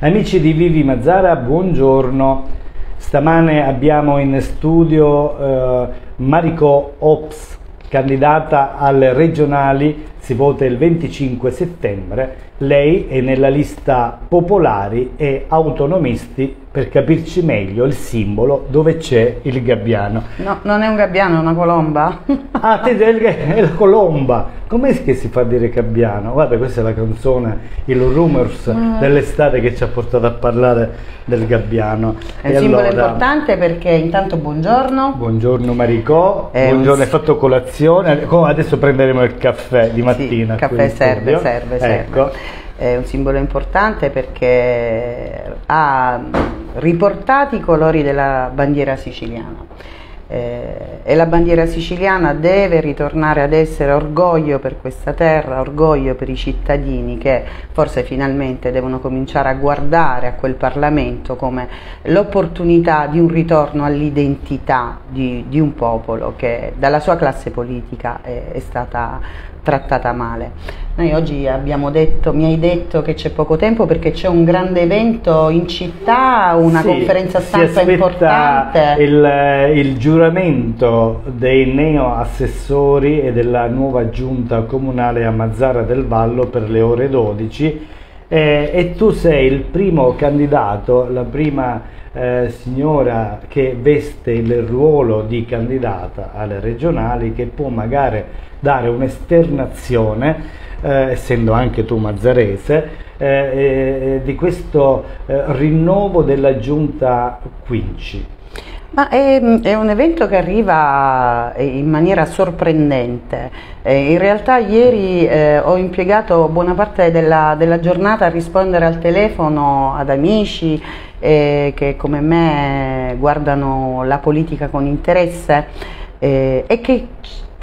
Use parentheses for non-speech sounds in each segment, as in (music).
Amici di Vivi Mazzara, buongiorno. Stamane abbiamo in studio eh, Mariko Ops, candidata alle regionali, si vota il 25 settembre. Lei è nella lista popolari e autonomisti per capirci meglio il simbolo dove c'è il gabbiano. No, non è un gabbiano, è una colomba. ah, è la colomba. Com'è che si fa dire gabbiano? Guarda, questa è la canzone, il rumors mm. dell'estate che ci ha portato a parlare del gabbiano. È un e simbolo allora, importante perché intanto buongiorno. Buongiorno Maricò, è buongiorno, hai fatto colazione, adesso prenderemo il caffè di mattina. Sì, caffè serve, serve, serve. Ecco. È un simbolo importante perché ha riportati i colori della bandiera siciliana. Eh, e la bandiera siciliana deve ritornare ad essere orgoglio per questa terra, orgoglio per i cittadini che forse finalmente devono cominciare a guardare a quel Parlamento come l'opportunità di un ritorno all'identità di, di, un popolo che dalla sua classe politica è, è stata trattata male. Noi oggi abbiamo detto, mi hai detto che c'è poco tempo perché c'è un grande evento in città, una sì, conferenza stampa importante. Il, il giuramento dei neo assessori e della nuova giunta comunale a Mazzara del Vallo per le ore 12 eh, e tu sei il primo candidato, la prima eh, signora che veste il ruolo di candidata alle regionali che può magari dare un'esternazione eh, essendo anche tu mazzarese, eh, eh, di questo eh, rinnovo della giunta Quinci. Ma è, è, un evento che arriva eh, in maniera sorprendente. In realtà ieri eh, ho impiegato buona parte della, della, giornata a rispondere al telefono ad amici eh, che come me guardano la politica con interesse eh, e che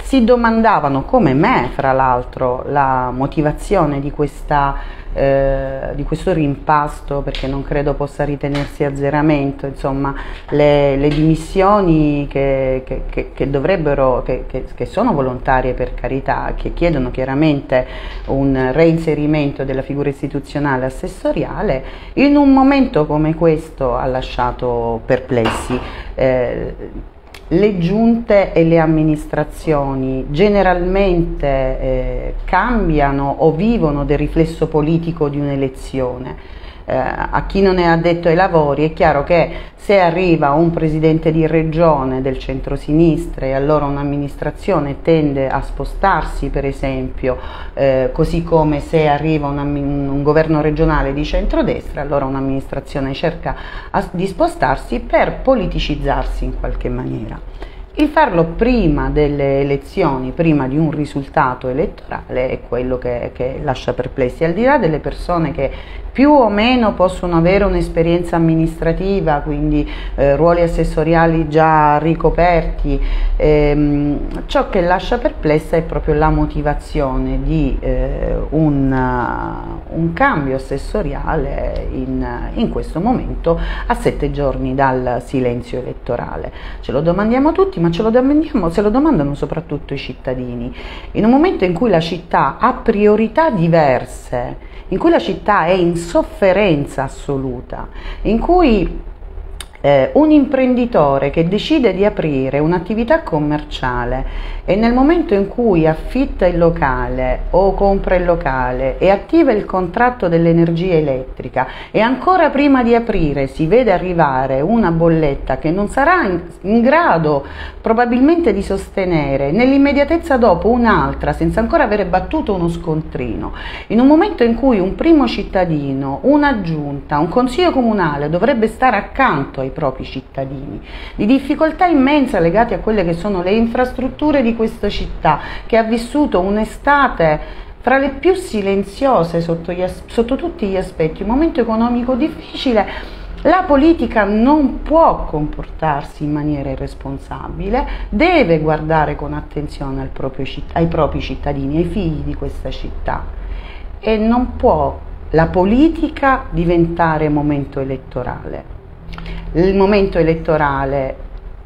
si domandavano, come me fra l'altro, la motivazione di, questa, eh, di, questo rimpasto, perché non credo possa ritenersi azzeramento, insomma, le, le dimissioni che, che, che, che dovrebbero, che, sono volontarie per carità, che chiedono chiaramente un reinserimento della figura istituzionale assessoriale, in un momento come questo ha lasciato perplessi. Eh, le giunte e le amministrazioni generalmente eh, cambiano o vivono del riflesso politico di un'elezione eh, a chi non è addetto ai lavori è chiaro che se arriva un presidente di regione del centro-sinistra e allora un'amministrazione tende a spostarsi per esempio, eh, così come se arriva un, un governo regionale di centrodestra, allora un'amministrazione cerca di spostarsi per politicizzarsi in qualche maniera. Il farlo prima delle elezioni, prima di un risultato elettorale è quello che, che, lascia perplessi, al di là delle persone che più o meno possono avere un'esperienza amministrativa, quindi eh, ruoli assessoriali già ricoperti, ehm, ciò che lascia perplessa è proprio la motivazione di eh, un, un, cambio assessoriale in, in questo momento a sette giorni dal silenzio elettorale. Ce lo domandiamo tutti, ma ce lo domandiamo, se lo domandano soprattutto i cittadini. In un momento in cui la città ha priorità diverse, in cui la città è in sofferenza assoluta, in cui eh, un imprenditore che decide di aprire un'attività commerciale e nel momento in cui affitta il locale o compra il locale e attiva il contratto dell'energia elettrica e ancora prima di aprire si vede arrivare una bolletta che non sarà in, in grado probabilmente di sostenere nell'immediatezza dopo un'altra senza ancora avere battuto uno scontrino, in un momento in cui un primo cittadino, una giunta, un consiglio comunale dovrebbe stare accanto ai propri cittadini, di difficoltà immense legate a quelle che sono le infrastrutture di questa città, che ha vissuto un'estate fra le più silenziose sotto, gli, sotto tutti gli aspetti, un momento economico difficile, la politica non può comportarsi in maniera irresponsabile, deve guardare con attenzione proprio, ai propri cittadini, ai figli di questa città. E non può la politica diventare momento elettorale il momento elettorale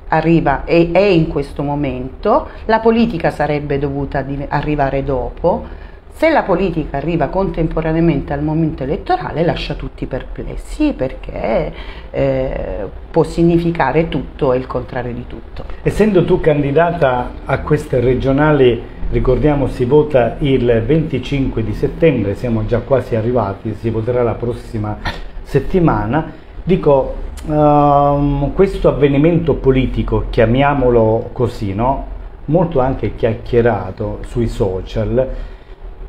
arriva e è in questo momento, la politica sarebbe dovuta arrivare dopo, Se la politica arriva contemporaneamente al momento elettorale lascia tutti perplessi perché eh, può significare tutto e il contrario di tutto. Essendo tu candidata a queste regionali, ricordiamo si vota il 25 di settembre, siamo già quasi arrivati, si voterà la prossima settimana, dico um, questo avvenimento politico, chiamiamolo così, no? molto anche chiacchierato sui social,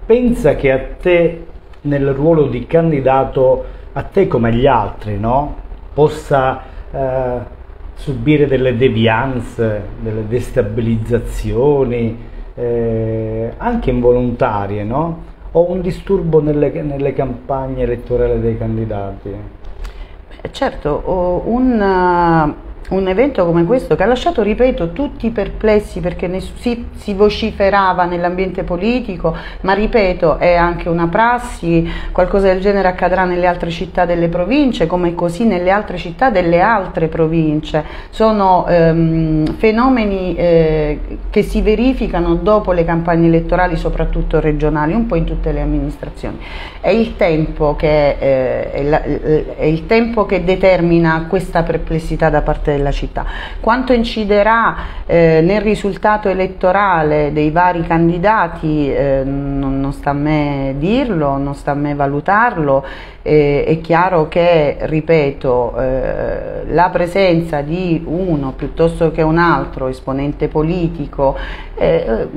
pensa che a te nel ruolo di candidato, a te come agli altri, no? possa eh, subire delle devianze, delle destabilizzazioni, eh, anche involontarie, no? o un disturbo nelle, nelle campagne elettorali dei candidati? Certo, un un evento come questo che ha lasciato, ripeto, tutti perplessi perché ne, si, si, vociferava nell'ambiente politico, ma ripeto, è anche una prassi, qualcosa del genere accadrà nelle altre città delle province, come così nelle altre città delle altre province. Sono ehm, fenomeni eh, che si verificano dopo le campagne elettorali, soprattutto regionali, un po' in tutte le amministrazioni. È il tempo che, eh, è la, è il tempo che determina questa perplessità da parte della città. Quanto inciderà eh, nel risultato elettorale dei vari candidati eh, non, non, sta a me dirlo, non sta a me valutarlo, eh, è chiaro che, ripeto, eh, la presenza di uno piuttosto che un altro esponente politico eh,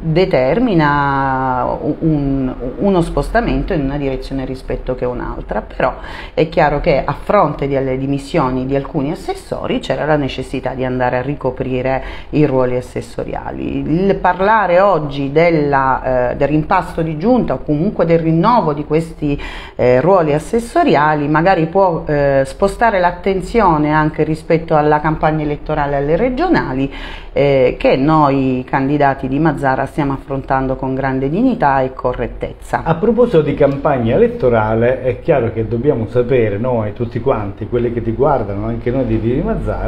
determina un, uno spostamento in una direzione rispetto che un'altra, però è chiaro che a fronte delle dimissioni di alcuni assessori c'era la necessità di andare a ricoprire i ruoli assessoriali. Il parlare oggi della, eh, del rimpasto di giunta o comunque del rinnovo di questi eh, ruoli assessoriali magari può eh, spostare l'attenzione anche rispetto alla campagna elettorale alle regionali eh, che noi candidati di Mazzara stiamo affrontando con grande dignità e correttezza. A proposito di campagna elettorale è chiaro che dobbiamo sapere noi tutti quanti, quelli che ti guardano, anche noi di Vivi Mazzara,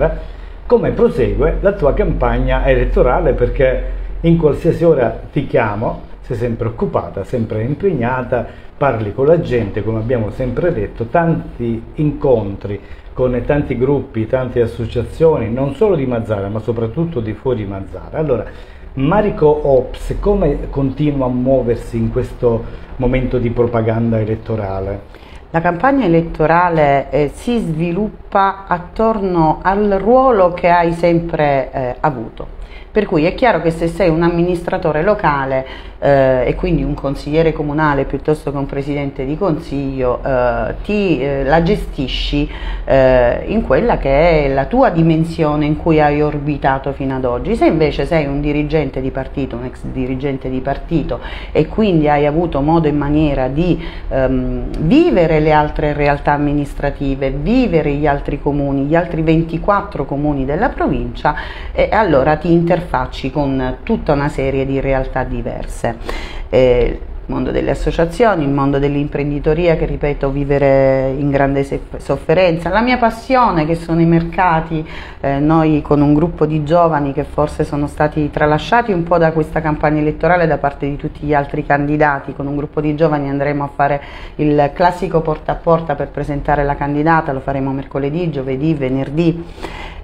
come prosegue la tua campagna elettorale perché in qualsiasi ora ti chiamo, sei sempre occupata, sempre impegnata, parli con la gente, come abbiamo sempre detto, tanti incontri con tanti gruppi, tante associazioni, non solo di Mazzara, ma soprattutto di fuori Mazzara. Allora, Marico Ops, come continua a muoversi in questo momento di propaganda elettorale? La campagna elettorale eh, si sviluppa attorno al ruolo che hai sempre eh, avuto. Per cui è chiaro che se sei un amministratore locale eh, e quindi un consigliere comunale piuttosto che un presidente di consiglio, eh, ti, eh, la gestisci eh, in quella che è la tua dimensione in cui hai orbitato fino ad oggi. Se invece sei un dirigente di partito, un ex dirigente di partito e quindi hai avuto modo e maniera di ehm, vivere le altre realtà amministrative, vivere gli altri comuni, gli altri 24 comuni della provincia, e allora ti interfacci con tutta una serie di realtà diverse. Eh, il mondo delle associazioni, il mondo dell'imprenditoria che ripeto vivere in grande sofferenza, la mia passione che sono i mercati, eh, noi con un gruppo di giovani che forse sono stati tralasciati un po' da questa campagna elettorale da parte di tutti gli altri candidati, con un gruppo di giovani andremo a fare il classico porta a porta per presentare la candidata, lo faremo mercoledì, giovedì, venerdì.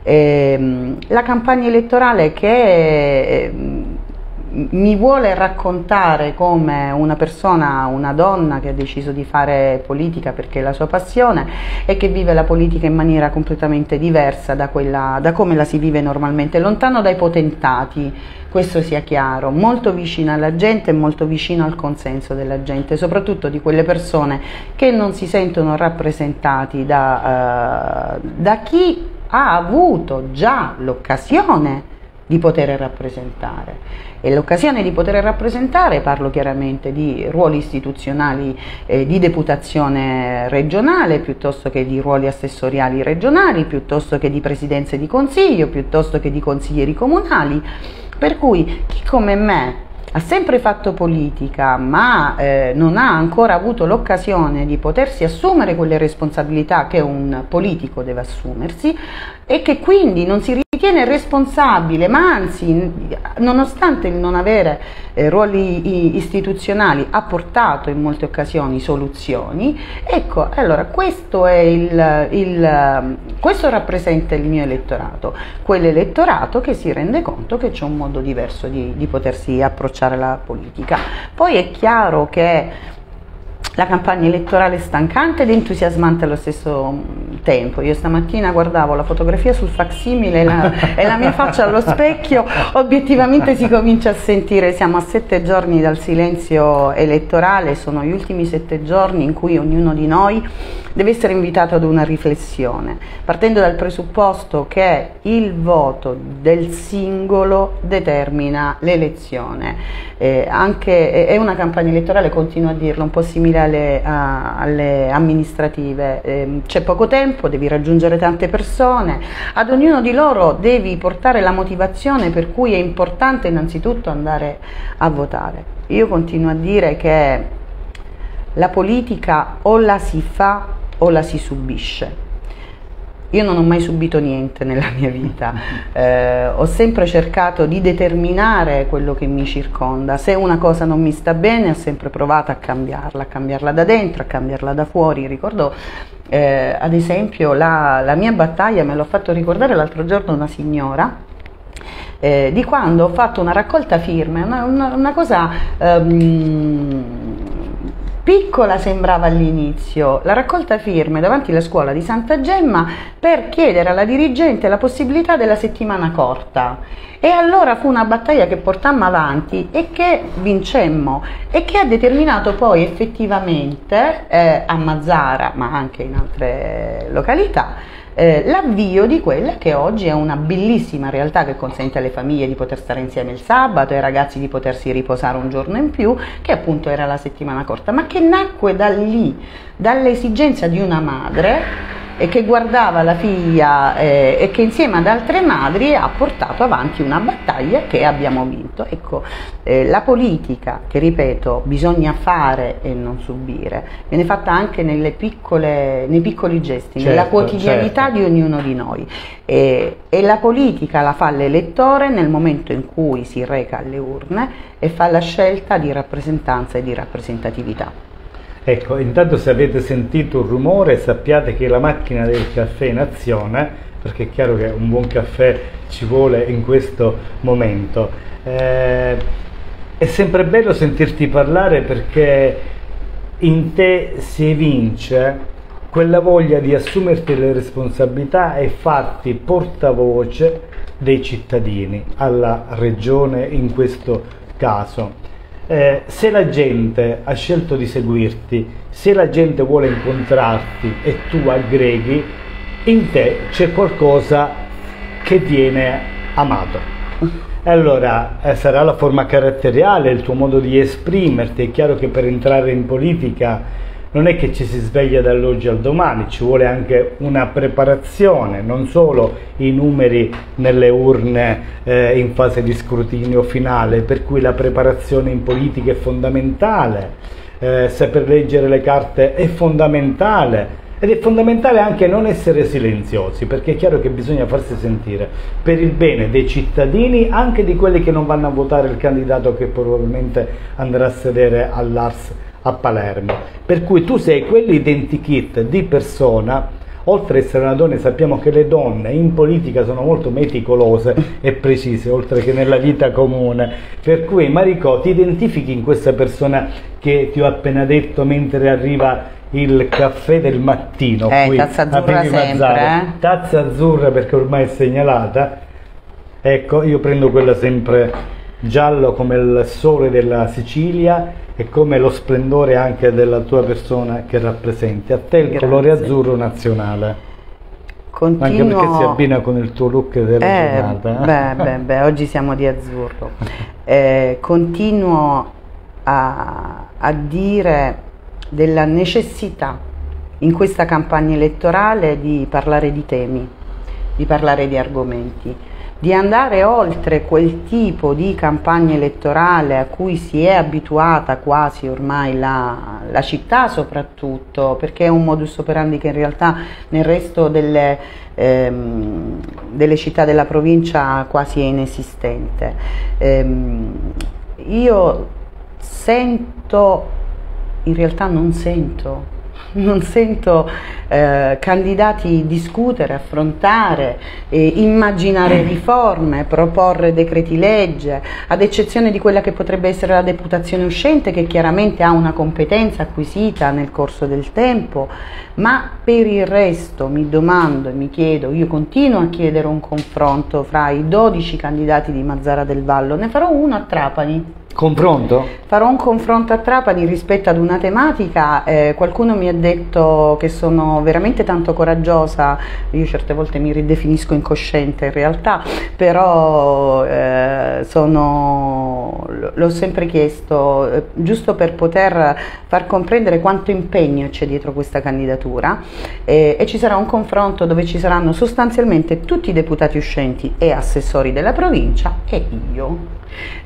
Eh, la campagna elettorale che... Eh, mi vuole raccontare come una persona, una donna che ha deciso di fare politica perché è la sua passione e che vive la politica in maniera completamente diversa da, quella, da come la si vive normalmente, lontano dai potentati, questo sia chiaro, molto vicino alla gente e molto vicino al consenso della gente, soprattutto di quelle persone che non si sentono rappresentati da, uh, da chi ha avuto già l'occasione di poter rappresentare. E l'occasione di poter rappresentare, parlo chiaramente di ruoli istituzionali eh, di deputazione regionale, piuttosto che di ruoli assessoriali regionali, piuttosto che di presidenze di consiglio, piuttosto che di consiglieri comunali, per cui chi come me ha sempre fatto politica ma eh, non ha ancora avuto l'occasione di potersi assumere quelle responsabilità che un politico deve assumersi e che quindi non si ritiene responsabile, ma anzi, nonostante il non avere eh, ruoli istituzionali, ha portato in molte occasioni soluzioni, ecco, allora questo, è il, il, questo rappresenta il mio elettorato, quell'elettorato che si rende conto che c'è un modo diverso di, di potersi approcciare alla politica. Poi è chiaro che la campagna elettorale stancante ed entusiasmante allo stesso mm, tempo. Io stamattina guardavo la fotografia sul facsimile e la, e la mia faccia allo specchio, obiettivamente si comincia a sentire, siamo a sette giorni dal silenzio elettorale, sono gli ultimi sette giorni in cui ognuno di noi deve essere invitato ad una riflessione, partendo dal presupposto che il voto del singolo determina l'elezione. Eh, anche, è una campagna elettorale, continuo a dirlo, un po' simile alle, a, alle amministrative. Eh, c'è poco tempo, devi raggiungere tante persone, ad ognuno di loro devi portare la motivazione per cui è importante innanzitutto andare a votare. Io continuo a dire che la politica o la si fa o la si subisce. Io non ho mai subito niente nella mia vita, eh, ho sempre cercato di determinare quello che mi circonda, se una cosa non mi sta bene ho sempre provato a cambiarla, a cambiarla da dentro, a cambiarla da fuori, ricordo eh, ad esempio la, la, mia battaglia, me l'ho fatto ricordare l'altro giorno una signora, eh, di quando ho fatto una raccolta firme, una, una, una cosa... Um, Piccola sembrava all'inizio la raccolta firme davanti alla scuola di Santa Gemma per chiedere alla dirigente la possibilità della settimana corta. E allora fu una battaglia che portammo avanti e che vincemmo e che ha determinato poi effettivamente eh, a Mazzara, ma anche in altre località, eh, l'avvio di quella che oggi è una bellissima realtà che consente alle famiglie di poter stare insieme il sabato, ai ragazzi di potersi riposare un giorno in più, che appunto era la settimana corta, ma che nacque da lì, dall'esigenza di una madre e che guardava la figlia eh, e che insieme ad altre madri ha portato avanti una battaglia che abbiamo vinto. Ecco, eh, la politica, che ripeto, bisogna fare e non subire, viene fatta anche piccole, nei piccoli gesti, certo, nella quotidianità di ognuno di noi. E, e la politica la fa l'elettore nel momento in cui si reca alle urne e fa la scelta di rappresentanza e di rappresentatività. Ecco, intanto se avete sentito un rumore sappiate che la macchina del caffè in azione, perché è chiaro che un buon caffè ci vuole in questo momento. Eh, è sempre bello sentirti parlare perché in te si evince quella voglia di assumerti le responsabilità e farti portavoce dei cittadini, alla regione in questo caso eh, se la gente ha scelto di seguirti, se la gente vuole incontrarti e tu aggreghi, in te c'è qualcosa che viene amato. Allora, eh, sarà la forma caratteriale, il tuo modo di esprimerti. È chiaro che per entrare in politica non è che ci si sveglia dall'oggi al domani, ci vuole anche una preparazione, non solo i numeri nelle urne eh, in fase di scrutinio finale, per cui la preparazione in politica è fondamentale, eh, saper leggere le carte è fondamentale. Ed è fondamentale anche non essere silenziosi, perché è chiaro che bisogna farsi sentire per il bene dei cittadini, anche di quelli che non vanno a votare il candidato che probabilmente andrà a sedere all'Ars a Palermo. Per cui tu sei quell'identikit di persona, oltre ad essere una donna sappiamo che le donne in politica sono molto meticolose e precise, oltre che nella vita comune. Per cui Maricò ti identifichi in questa persona che ti ho appena detto mentre arriva il caffè del mattino. Eh, qui, tazza azzurra sempre, eh? Tazza azzurra perché ormai è segnalata. Ecco, io prendo quella sempre giallo come il sole della Sicilia e come lo splendore anche della tua persona che rappresenti. A te il Grazie. colore azzurro nazionale. Continuo... Anche perché si abbina con il tuo look della eh, giornata. Eh? Beh, beh, beh, oggi siamo di azzurro. (laughs) Eh, continuo a, a dire della necessità in questa campagna elettorale di parlare di temi, di parlare di argomenti di andare oltre quel tipo di campagna elettorale a cui si è abituata quasi ormai la, la città soprattutto, perché è un modus operandi che in realtà nel resto delle, ehm, delle città della provincia quasi è inesistente. Ehm, io sento, in realtà non sento, (laughs) non sento eh, candidati discutere, affrontare, eh, immaginare riforme, proporre decreti legge, ad eccezione di quella che potrebbe essere la deputazione uscente che chiaramente ha una competenza acquisita nel corso del tempo, ma per il resto mi domando e mi chiedo, io continuo a chiedere un confronto fra i 12 candidati di Mazzara del Vallo, ne farò uno a Trapani Confronto? Farò un confronto a Trapani rispetto ad una tematica, eh, qualcuno mi ha detto che sono veramente tanto coraggiosa, io certe volte mi ridefinisco incosciente in realtà, però eh, sono, l'ho sempre chiesto eh, giusto per poter far comprendere quanto impegno c'è dietro questa candidatura e ci sarà un confronto dove ci saranno sostanzialmente tutti i deputati uscenti e assessori della provincia e io.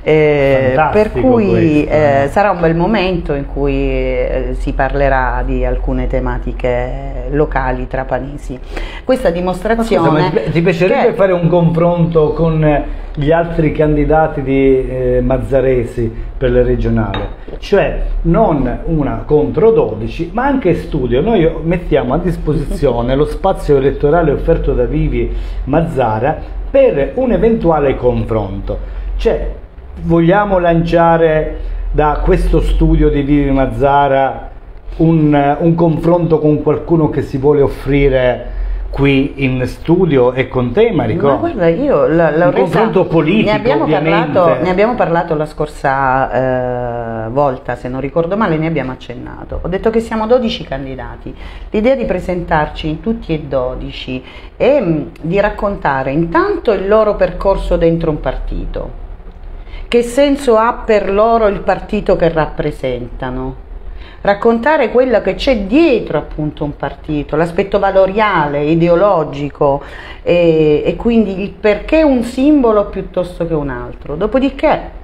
Eh, per cui questo, eh, sarà un bel momento in cui eh, si parlerà di alcune tematiche locali trapanesi. Questa dimostrazione... Scusa, ti piacerebbe che... fare un confronto con gli altri candidati di eh, Mazzaresi per le regionali? Cioè non una contro 12 ma anche studio. Noi mettiamo a disposizione lo spazio elettorale offerto da Vivi Mazzara per un eventuale confronto. Cioè, vogliamo lanciare da questo studio di Vivi Mazzara un, un confronto con qualcuno che si vuole offrire qui in studio e con te Marico? Ma guarda, io la, la un confronto politico ne abbiamo, parlato, ne abbiamo parlato la scorsa eh, volta, se non ricordo male, ne abbiamo accennato. Ho detto che siamo 12 candidati. L'idea di presentarci in tutti e 12 è mh, mm, di raccontare intanto il loro percorso dentro un partito che senso ha per loro il partito che rappresentano? Raccontare quello che c'è dietro appunto un partito, l'aspetto valoriale, ideologico e, e quindi il perché un simbolo piuttosto che un altro. Dopodiché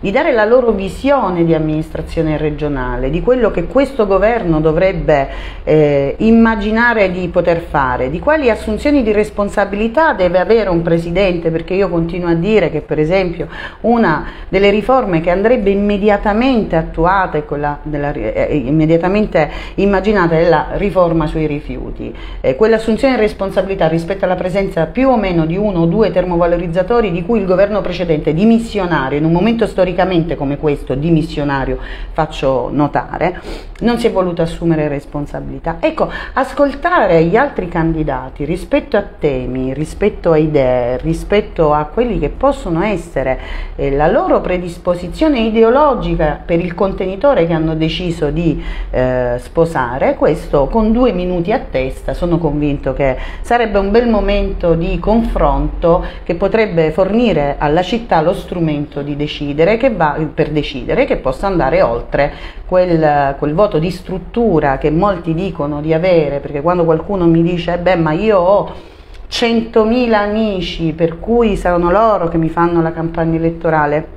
di dare la loro visione di amministrazione regionale, di quello che questo governo dovrebbe eh, immaginare di poter fare, di quali assunzioni di responsabilità deve avere un presidente, perché io continuo a dire che per esempio una delle riforme che andrebbe immediatamente attuata e quella della, eh, immediatamente immaginata è la riforma sui rifiuti, eh, quell'assunzione di responsabilità rispetto alla presenza più o meno di uno o due termovalorizzatori di cui il governo precedente dimissionario in un momento storico storicamente come questo dimissionario faccio notare, non si è voluto assumere responsabilità. Ecco, ascoltare gli altri candidati rispetto a temi, rispetto a idee, rispetto a quelli che possono essere eh, la loro predisposizione ideologica per il contenitore che hanno deciso di eh, sposare, questo con due minuti a testa sono convinto che sarebbe un bel momento di confronto che potrebbe fornire alla città lo strumento di decidere che va, per decidere che possa andare oltre quel, quel, voto di struttura che molti dicono di avere, perché quando qualcuno mi dice, eh beh ma io ho 100.000 amici per cui saranno loro che mi fanno la campagna elettorale,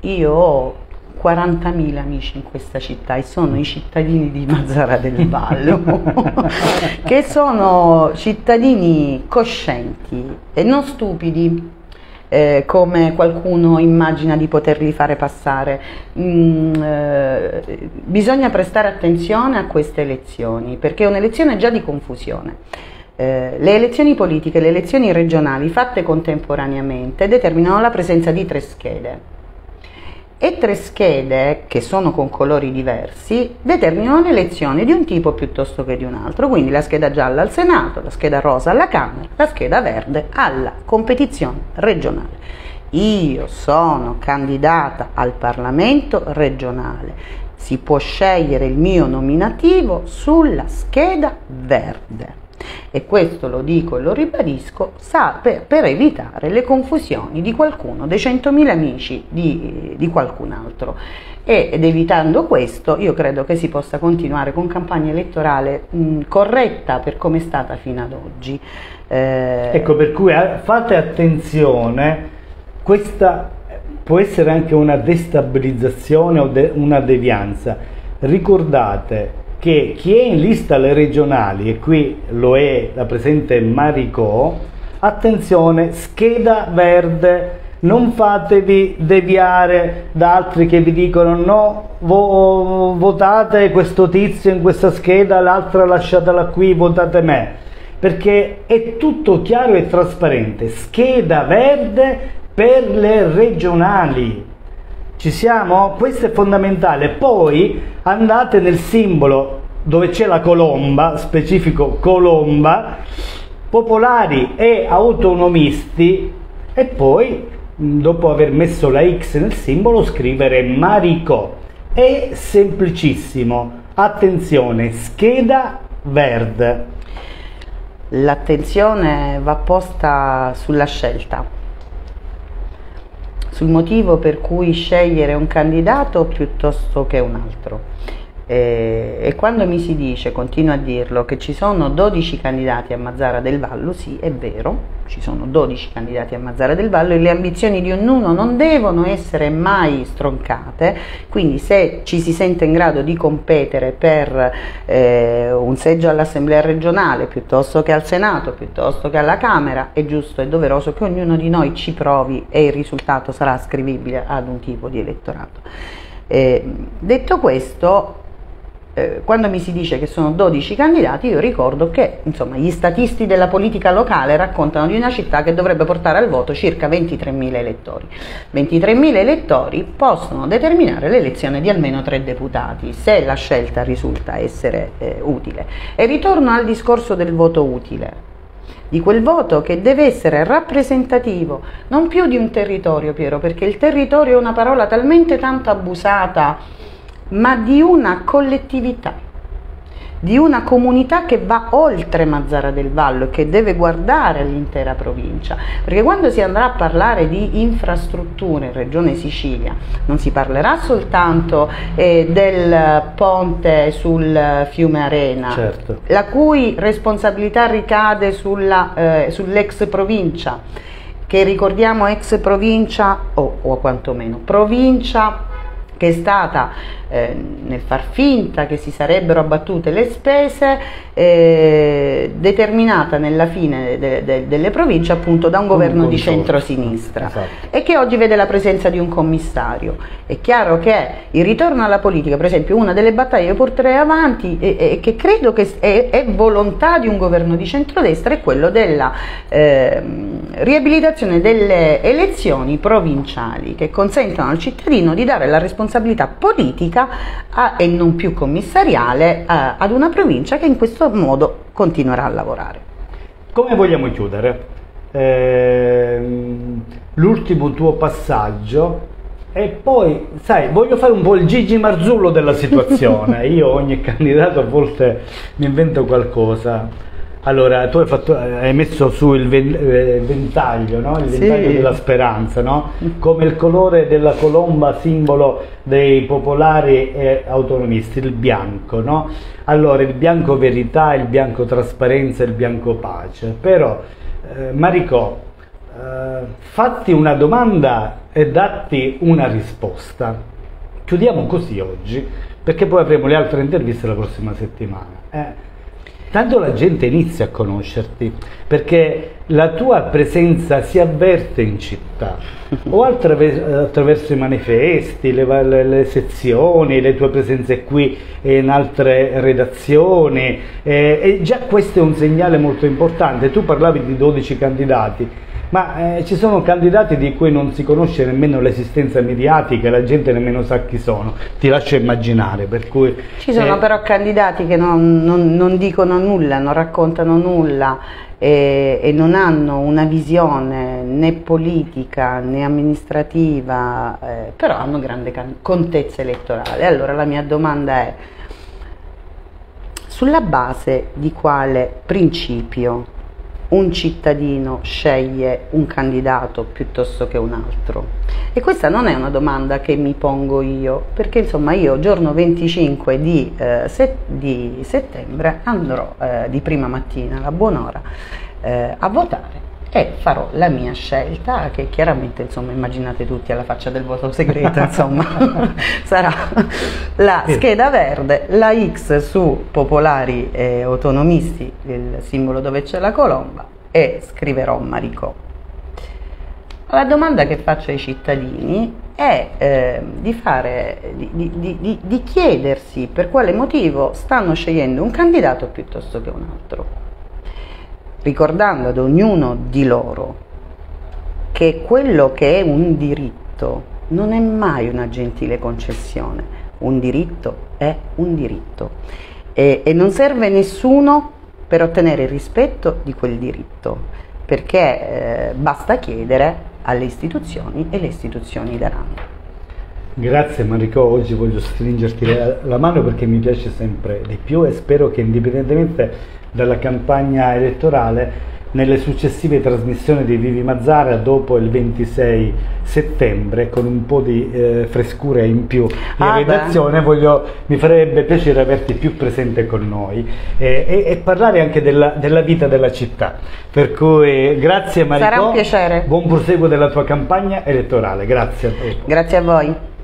io ho 40.000 amici in questa città e sono i cittadini di Mazzara del Vallo, (laughs) che sono cittadini coscienti e non stupidi, eh, come qualcuno immagina di poterli fare passare. Mm, eh, bisogna prestare attenzione a queste elezioni perché è un'elezione già di confusione. Eh, le elezioni politiche, le elezioni regionali fatte contemporaneamente determinano la presenza di tre schede e tre schede che sono con colori diversi determinano l'elezione di un tipo piuttosto che di un altro, quindi la scheda gialla al Senato, la scheda rosa alla Camera, la scheda verde alla competizione regionale. Io sono candidata al Parlamento regionale, si può scegliere il mio nominativo sulla scheda verde e questo lo dico e lo ribadisco, sa, per, per evitare le confusioni di qualcuno, dei 100.000 amici di, di qualcun altro. ed evitando questo io credo che si possa continuare con campagna elettorale mh, corretta per come è stata fino ad oggi. Eh... Ecco, per cui eh, fate attenzione, questa può essere anche una destabilizzazione o de una devianza. Ricordate che chi è in lista alle regionali, e qui lo è la presente Maricò, attenzione, scheda verde, non fatevi deviare da altri che vi dicono no, vo votate questo tizio in questa scheda, l'altra lasciatela qui, votate me, perché è tutto chiaro e trasparente, scheda verde per le regionali, ci siamo? Questo è fondamentale. Poi andate nel simbolo dove c'è la colomba, specifico colomba, popolari e autonomisti e poi dopo aver messo la X nel simbolo scrivere Marico. È semplicissimo. Attenzione, scheda verde. L'attenzione va posta sulla scelta sul motivo per cui scegliere un candidato piuttosto che un altro. E, e, quando mi si dice, continuo a dirlo, che ci sono 12 candidati a Mazzara del Vallo, sì, è vero, ci sono 12 candidati a Mazzara del Vallo e le ambizioni di ognuno non devono essere mai stroncate, quindi se ci si sente in grado di competere per eh, un seggio all'Assemblea regionale piuttosto che al Senato, piuttosto che alla Camera, è giusto e doveroso che ognuno di noi ci provi e il risultato sarà ascrivibile ad un tipo di elettorato. Eh, detto questo, eh, quando mi si dice che sono 12 candidati, io ricordo che insomma, gli statisti della politica locale raccontano di una città che dovrebbe portare al voto circa 23.000 elettori. 23.000 elettori possono determinare l'elezione di almeno tre deputati, se la scelta risulta essere eh, utile. E ritorno al discorso del voto utile di quel voto che deve essere rappresentativo non più di un territorio, Piero, perché il territorio è una parola talmente tanto abusata ma di una collettività, di una comunità che va oltre Mazzara del Vallo e che deve guardare all'intera provincia, perché quando si andrà a parlare di infrastrutture in Regione Sicilia non si parlerà soltanto eh, del ponte sul fiume Arena, certo. la cui responsabilità ricade eh, sull'ex provincia, che ricordiamo ex provincia o, o quantomeno provincia che è stata eh, nel far finta che si sarebbero abbattute le spese eh, determinata nella fine de, de, delle province appunto da un governo un di centrosinistra esatto. e che oggi vede la presenza di un commissario. È chiaro che il ritorno alla politica, per esempio una delle battaglie che porterei avanti e, e che credo che è, è, volontà di un governo di centrodestra è quello della eh, riabilitazione delle elezioni provinciali che consentono al cittadino di dare la responsabilità politica a, e non più commissariale a, ad una provincia che in questo modo continuerà a lavorare. Come vogliamo chiudere? Eh, l'ultimo tuo passaggio e poi, sai, voglio fare un po' il Gigi Marzullo della situazione. (laughs) Io ogni candidato a volte mi invento qualcosa. Allora, tu hai, fatto, hai messo su il eh, ventaglio, no? il ventaglio sì. della speranza, no? come il colore della colomba simbolo dei popolari e autonomisti, il bianco. No? Allora, il bianco verità, il bianco trasparenza, il bianco pace. Però, eh, Maricò, eh, fatti una domanda e datti una risposta. Chiudiamo così oggi, perché poi avremo le altre interviste la prossima settimana. Eh, Tanto la gente inizia a conoscerti, perché la tua presenza si avverte in città, (laughs) o attraverso i manifesti, le, le, le sezioni, le tue presenze qui e in altre redazioni, eh, e già questo è un segnale molto importante. Tu parlavi di 12 candidati, ma eh, ci sono candidati di cui non si conosce nemmeno l'esistenza mediatica, la gente nemmeno sa chi sono, ti lascio immaginare. Per cui, ci sono eh... però candidati che non, non, non, dicono nulla, non raccontano nulla e, e, non hanno una visione né politica né amministrativa, eh, però hanno grande contezza elettorale. Allora la mia domanda è sulla base di quale principio un cittadino sceglie un candidato piuttosto che un altro? E questa non è una domanda che mi pongo io, perché insomma io giorno 25 di, eh, set, di settembre andrò eh, di prima mattina alla buon'ora eh, a votare e farò la mia scelta che chiaramente insomma immaginate tutti alla faccia del voto segreto insomma (laughs) sarà la scheda verde la X su popolari e autonomisti il simbolo dove c'è la colomba e scriverò Maricò la domanda che faccio ai cittadini è eh, di, fare, di, di, di chiedersi per quale motivo stanno scegliendo un candidato piuttosto che un altro ricordando ad ognuno di loro che quello che è un diritto non è mai una gentile concessione, un diritto è un diritto e, e non serve nessuno per ottenere il rispetto di quel diritto, perché eh, basta chiedere alle istituzioni e le istituzioni daranno. Grazie Marico, oggi voglio stringerti la, mano perché mi piace sempre di più e spero che indipendentemente dalla campagna elettorale nelle successive trasmissioni di Vivi Mazzara dopo il 26 settembre con un po' di eh, frescura in più in ah redazione voglio, mi farebbe piacere averti più presente con noi eh, e, e, parlare anche della, della, vita della città. Per cui grazie Maricò. Sarà un piacere. Buon proseguo della tua campagna elettorale. Grazie grazie a voi